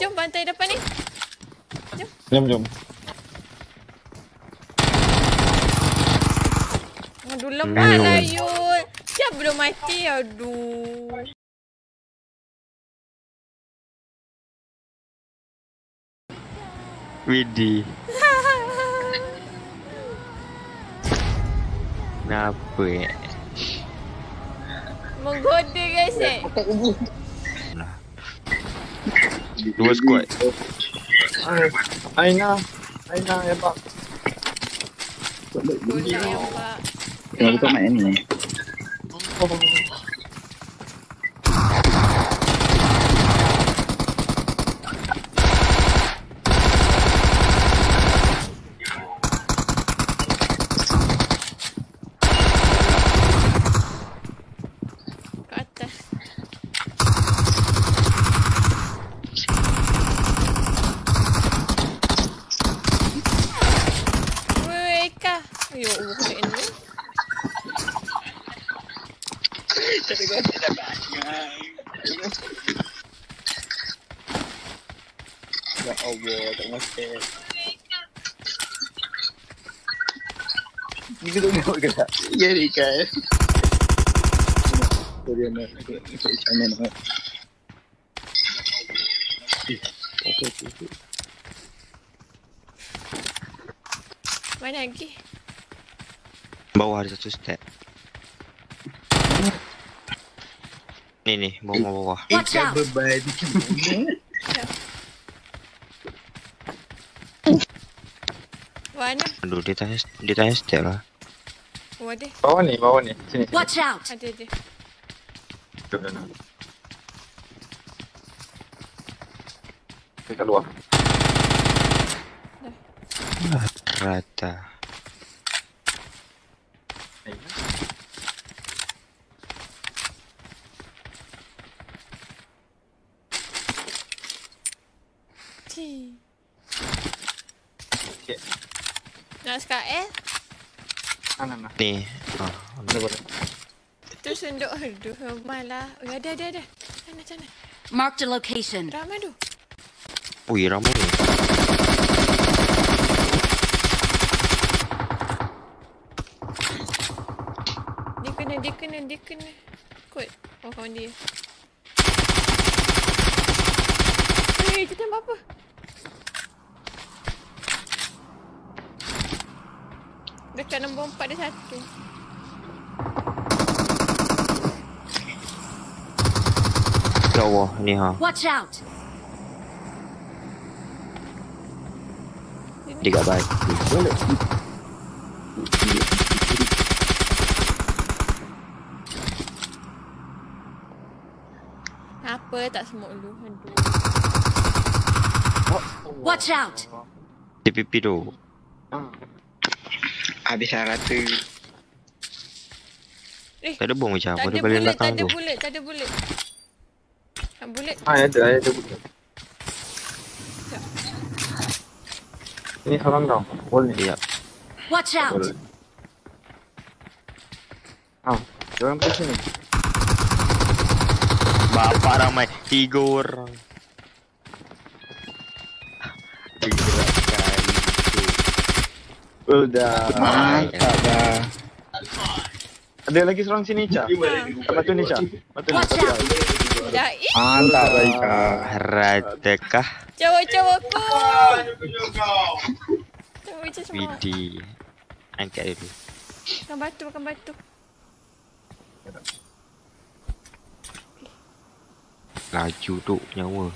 Jom bantai depan ni. Jom, jom. Aduh lemah lah Yul. Siap belum mati. Aduh. Widih. Kenapa eh? Menggoda guys eh. Dua squad. Aina. Aina, ya pak. Yang pak. Tengah buka mic ni. Kat atas. Weh, Eka. Ya Allah, kena ni. Ya Allah, tak masuk. Ni kita tengok ke tak? Ya, Rika. Sorry, nak. Ikut channel nak. Okey, okey, okey. Mana lagi? Bawah ada satu step. Ni ni, bawah bawah. Watch out! beban. Mana? Aduh, dia tanya dia tanya step lah. Oh, ada. Bawah ni, bawah ni. Sini, sini. Watch out! Ada, ada. Jom, jom, jom. Kita keluar. Rata. Cik. Okey. Sekat eh? Ni. Ah, Boleh, boleh. Tu senduk. Aduh, malah. Oh, ada, ada, ada. Sana, sana. Marked a location. Ramai tu. Ui, ramai ni. Dia kena, dia kena, dia kena. Kot. Oh, kawan dia. Eh, kita tembak apa? Dekat nombor empat ada satu. Ya Allah, ni ha. Watch out! Dia kat baik. Apa tak semut lu? Aduh. Watch out! TPP tu. Ah. Habis dah rata. Eh, Tak ada bom macam tak apa. ada Dia balik bullet, tak belakang ada tu. bullet, tak ada bullet. Tak bullet. Ah, ada, ada. Ini seorang tau. Wall ni. Ya. Watch out! Wall. Ah, jangan pergi sini. Bapak ramai. Tiga orang. Gerak sekali. Udah. Mantap dah. Ada lagi seorang sini, Ca. Kat batu ni, Ca. Batu ni. Dah, eh. Mantap dah Ika. Ratakah Cowok-cowok ku. Cowok macam semua. Widih. Angkat dulu. Makan batu, makan batu. Laju tu nyawa.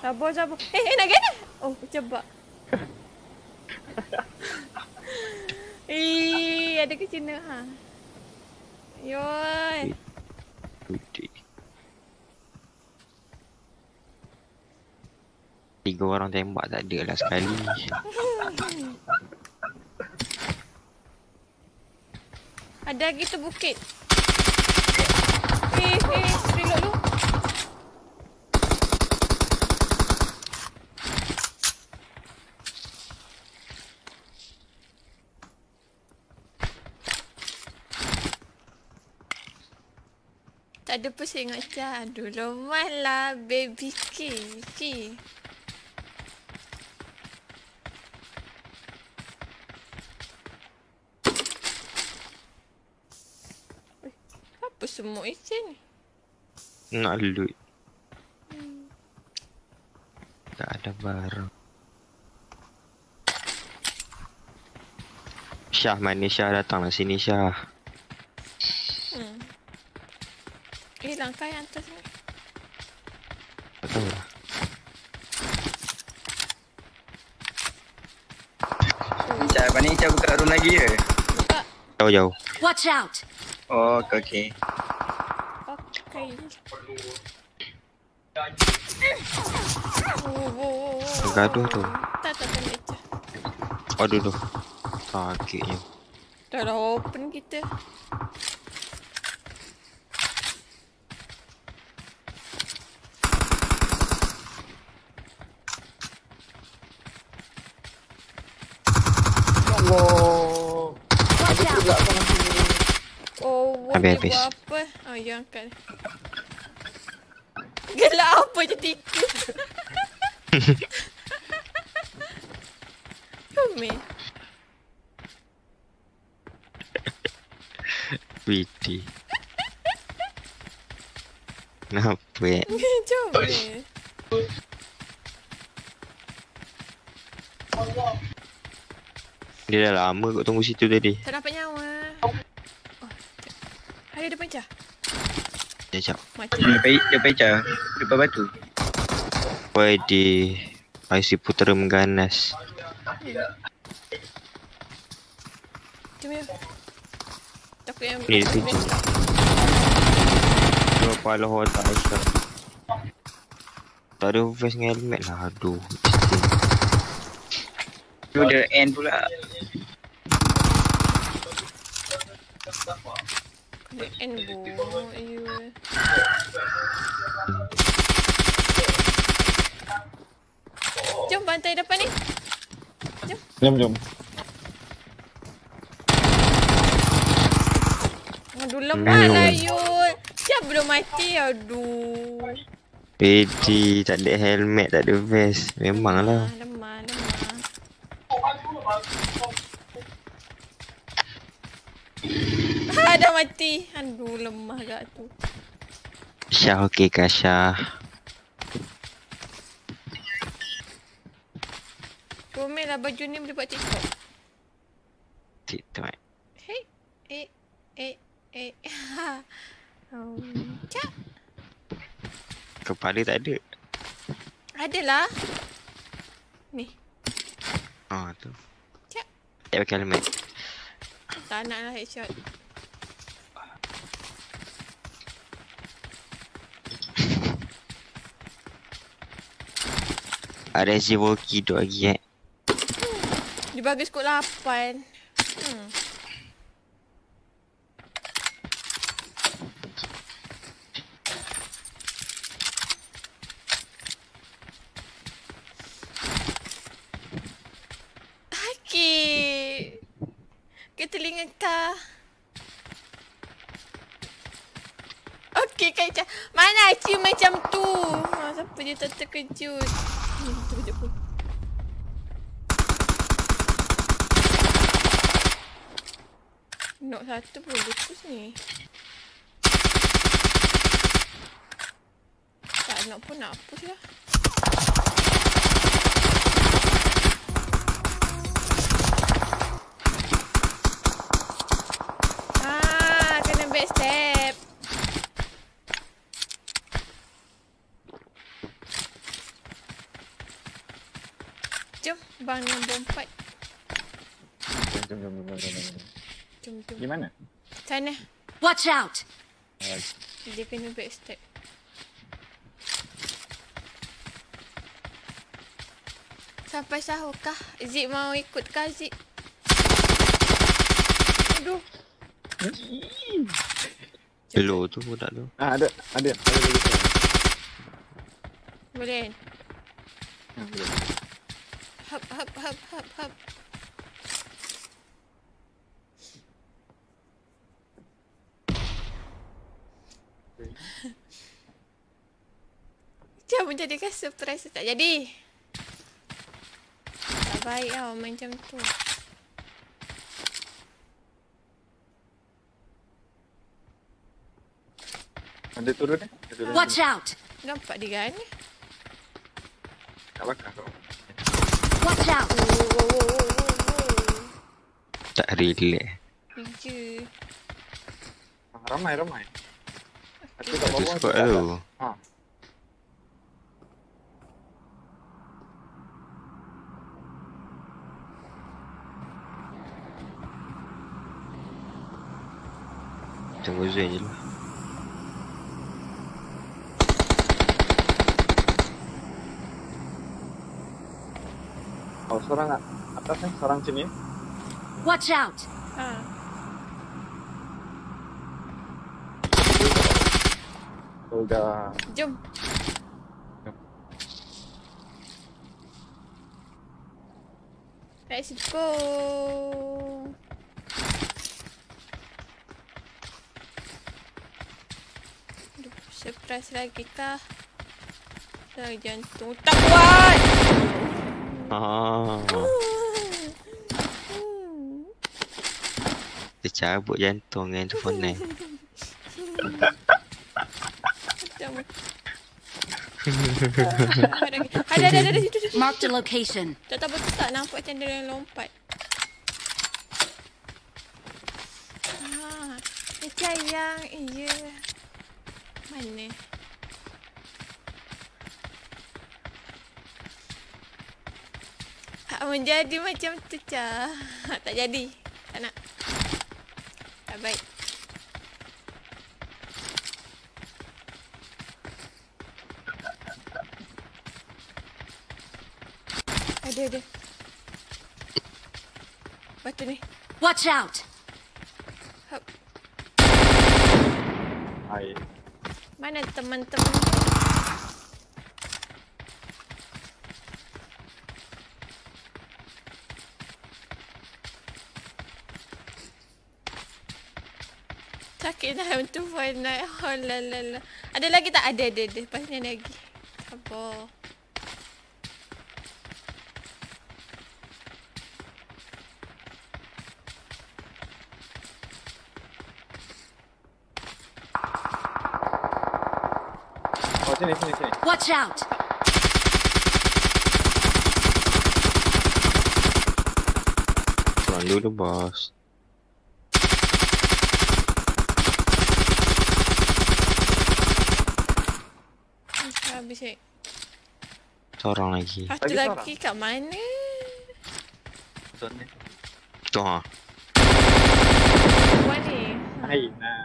Sabar, sabar. Eh, eh nak kena? Oh, cebak. Ada ke Cina ha? Yoi. Widih. Tiga orang tembak tak ada lah sekali. Ada lagi tu bukit. Eh, eh, reload lu. Tak ada pusing dengan Aduh, Dulu lah. baby K. K. Apa semua isi ni? Nak loot. Hmm. Tak ada barang. Syah mana Syah datanglah sini Syah. Ni. Tak tahu lah. Ica, mana Ica buka room lagi ke? Buka. Jauh-jauh. Watch out! Oh, okey, okey. Okay. Oh, oh, oh, oh. Gaduh tu. Tak, tak, tak, meja. Aduh tu. Sakitnya. Dah dah open kita. Allah. Watch out! Pula kau nanti. Habis, habis. apa? Oh, ya angkat. Gelak apa je tikus. Kami. Piti. Kenapa eh? Cuba. Dia dah lama kot tunggu situ tadi. Tak dapat nyawa. Ada depan Cah. Sekejap. Mati. Depan, depan Ica. Depan batu. Wedi. IC putera mengganas. Jom ya. Takut yang... Ni dia. Dua kepala otak Aisyah. Tak ada vest dengan helmet lah. Aduh. Tu dia end pula. You. Jom bantai depan ni. Jom, jom. Aduh lemah lah Yul. Siap belum mati. Aduh. Pedi. Tak ada helmet. Tak ada vest. Memang lah. Lemah, lemah, lemah. Ah, dah mati. Aduh, lemah gak tu. Syah okey kah Syah? Comel lah baju ni boleh buat TikTok. TikTok. Hei. Eh, eh, eh. Ha. Um, cak. Kepala tak ada. Adalah. Ni. Ah tu. Cak. Tak pakai helmet. Tak nak lah headshot. Ada zero key duk lagi eh. Dia bagi skop 8. Hmm. Okey. Ke telinga kah? Okey, Ica. Mana Aci macam tu? Ha, siapa dia tak terkejut? Nok satu pun lukus ni. Tak nak pun nak hapus lah. Ah, kena backstep. Jom, bang nombor empat. Jom, jom, jom, jom, jom, jom. Jom, jom. Di mana? Sana. Watch out! Dia kena backstep. Sampai sahur kah? Zik mau ikut kah Zik? Aduh. Hello tu budak tu. Ah, ada, ada, ada. Boleh? Ah, boleh. Hap, hap, hap, hap, hap. Jangan menjadikan surprise tak jadi. Tak baik tau main macam tu. Ada turun eh? Ada turun. Watch out! Nampak dia kan? Tak bakar kau. Watch out! Oh, oh, oh, oh, oh, oh. Tak relax. Tiga. Ah, Ramai, ramai. Atas. Ha. Tunggu Zain je lah. Oh, seorang at- atas ni, seorang sini. Watch out! Ha. Oh, dah. Jom. Let's go. Aduh, surprise lagi kah? Dah jantung tak kuat. Ah, Hmm. dia cabut jantung dengan handphone ni. Macam ada, ada, ada, ada, ada, situ, situ. Marked a location. Tak tahu betul tak nampak macam dia lompat. Ah, macam yang iya. Mana? Ah, menjadi macam tu cah. Tak jadi. Tak nak. Tak baik. Ada. Batu ni. Watch out! Hop. Air. Mana teman-teman? Sakit dah untuk naik. Oh, la, la, la. Ada lagi tak? Ada, ada, ada. Lagi. Sabar. sini sini sini. Watch out. Run dulu bos. Habis sih. Seorang lagi. Satu lagi kat mana? Zone ni. Tu ha. Wani. Hai nah.